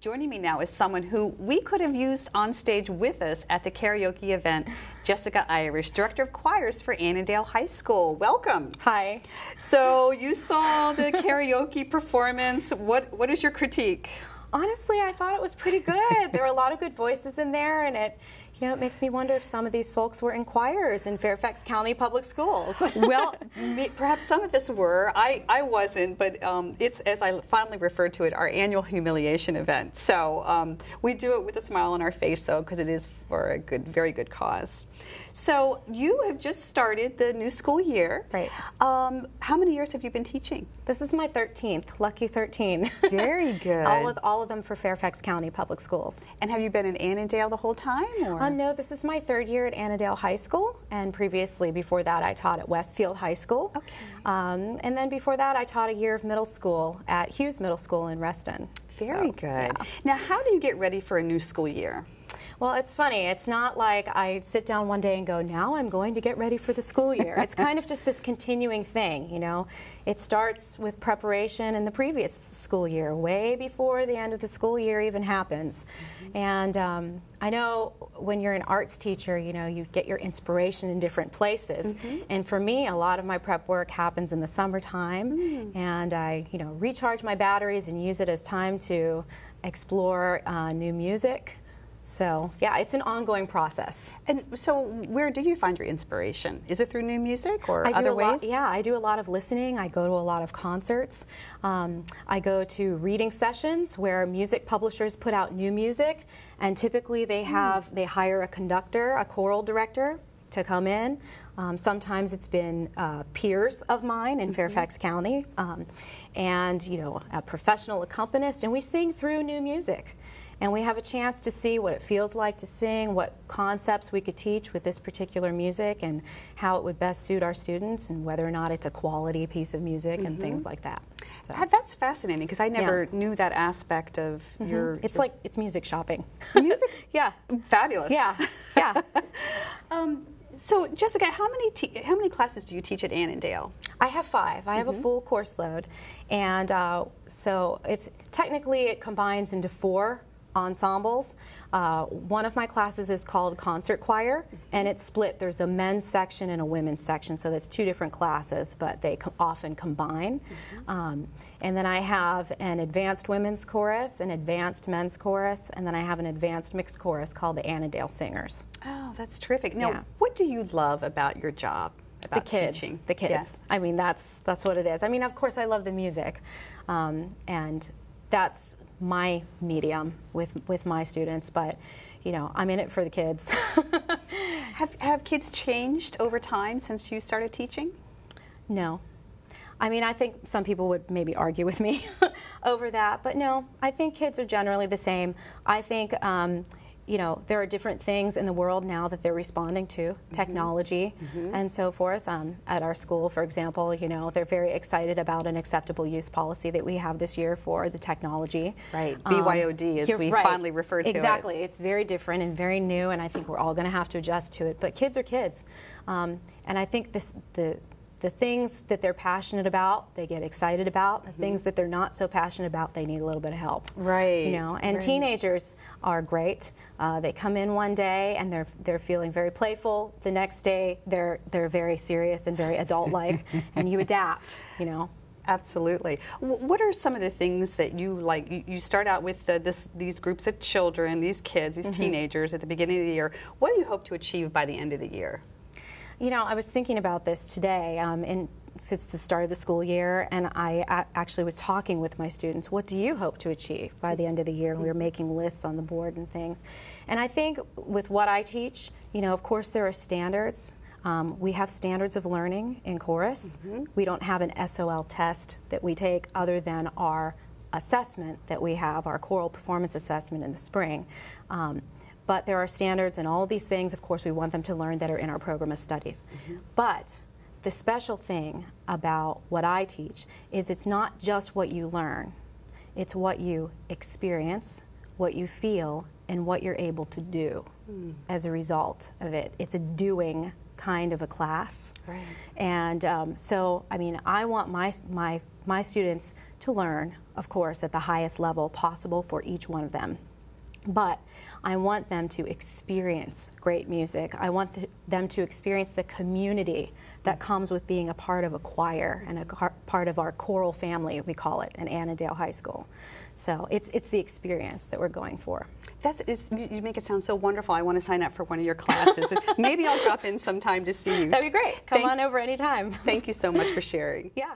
Joining me now is someone who we could have used on stage with us at the karaoke event, Jessica Irish, Director of Choirs for Annandale High School. Welcome. Hi. So you saw the karaoke performance. What what is your critique? Honestly, I thought it was pretty good. there were a lot of good voices in there, and it you know, it makes me wonder if some of these folks were in choirs in Fairfax County Public Schools. well, perhaps some of us were. I, I wasn't, but um, it's, as I finally referred to it, our annual humiliation event. So um, we do it with a smile on our face, though, because it is for a good, very good cause. So you have just started the new school year. Right. Um, how many years have you been teaching? This is my 13th, lucky 13. Very good. all, of, all of them for Fairfax County Public Schools. And have you been in Annandale the whole time? Or? Uh, no, this is my third year at Annandale High School, and previously, before that, I taught at Westfield High School. Okay. Um, and then before that, I taught a year of middle school at Hughes Middle School in Reston. Very so, good. Yeah. Now, how do you get ready for a new school year? Well, it's funny. It's not like I sit down one day and go, now I'm going to get ready for the school year. it's kind of just this continuing thing, you know. It starts with preparation in the previous school year, way before the end of the school year even happens. Mm-hmm. And um, I know when you're an arts teacher, you know, you get your inspiration in different places. Mm-hmm. And for me, a lot of my prep work happens in the summertime, mm. and I, you know, recharge my batteries and use it as time to explore uh, new music. So, yeah, it's an ongoing process. And so, where do you find your inspiration? Is it through new music or I other ways? Lot, yeah, I do a lot of listening. I go to a lot of concerts. Um, I go to reading sessions where music publishers put out new music, and typically they hmm. have mm. they hire a conductor, a choral director to come in. Um, sometimes it's been uh, peers of mine in mm-hmm. Fairfax County, um, and you know a professional accompanist, and we sing through new music and we have a chance to see what it feels like to sing, what concepts we could teach with this particular music, and how it would best suit our students, and whether or not it's a quality piece of music mm-hmm. and things like that. So. That's fascinating because I never yeah. knew that aspect of mm-hmm. your. It's your like it's music shopping. Music, yeah, fabulous. Yeah, yeah. um, so, Jessica, how many how many classes do you teach at Annandale? I have five. I have mm-hmm. a full course load, and uh, so it's technically it combines into four ensembles. Uh, one of my classes is called concert choir, and it's split. There's a men's section and a women's section, so that's two different classes, but they co- often combine. Mm-hmm. Um, and then I have an advanced women's chorus, an advanced men's chorus, and then I have an advanced mixed chorus called the Annandale Singers. Oh, that's terrific. Now, yeah. what do you love about your job? About the kids, teaching? the kids. Yeah. I mean, that's that's what it is. I mean, of course, I love the music, um, and that's my medium with with my students, but you know, I'm in it for the kids. have have kids changed over time since you started teaching? No. I mean, I think some people would maybe argue with me over that, but no, I think kids are generally the same. I think um, you know, there are different things in the world now that they're responding to, mm-hmm. technology mm-hmm. and so forth. Um, at our school, for example, you know, they're very excited about an acceptable use policy that we have this year for the technology. Right, um, BYOD, as we right. finally refer to exactly. it. Exactly, it's very different and very new, and I think we're all going to have to adjust to it. But kids are kids, um, and I think this the the things that they're passionate about, they get excited about. The mm-hmm. things that they're not so passionate about, they need a little bit of help. Right. You know, and right. teenagers are great. Uh, they come in one day and they're they're feeling very playful. The next day, they're they're very serious and very adult-like, and you adapt. You know. Absolutely. What are some of the things that you like? You start out with the, this, these groups of children, these kids, these mm-hmm. teenagers at the beginning of the year. What do you hope to achieve by the end of the year? You know, I was thinking about this today, um, and since the start of the school year, and I actually was talking with my students. What do you hope to achieve by the end of the year? And we were making lists on the board and things. And I think with what I teach, you know, of course there are standards. Um, we have standards of learning in chorus. Mm-hmm. We don't have an SOL test that we take other than our assessment that we have, our choral performance assessment in the spring. Um, but there are standards and all these things, of course, we want them to learn that are in our program of studies. Mm-hmm. But the special thing about what I teach is it's not just what you learn, it's what you experience, what you feel, and what you're able to do mm. as a result of it. It's a doing kind of a class. Right. And um, so, I mean, I want my, my, my students to learn, of course, at the highest level possible for each one of them. But I want them to experience great music. I want th- them to experience the community that comes with being a part of a choir and a car- part of our choral family, we call it, in Annandale High School. So it's, it's the experience that we're going for. That's you make it sound so wonderful. I want to sign up for one of your classes. Maybe I'll drop in sometime to see you. That'd be great. Come thank, on over anytime. Thank you so much for sharing. Yeah.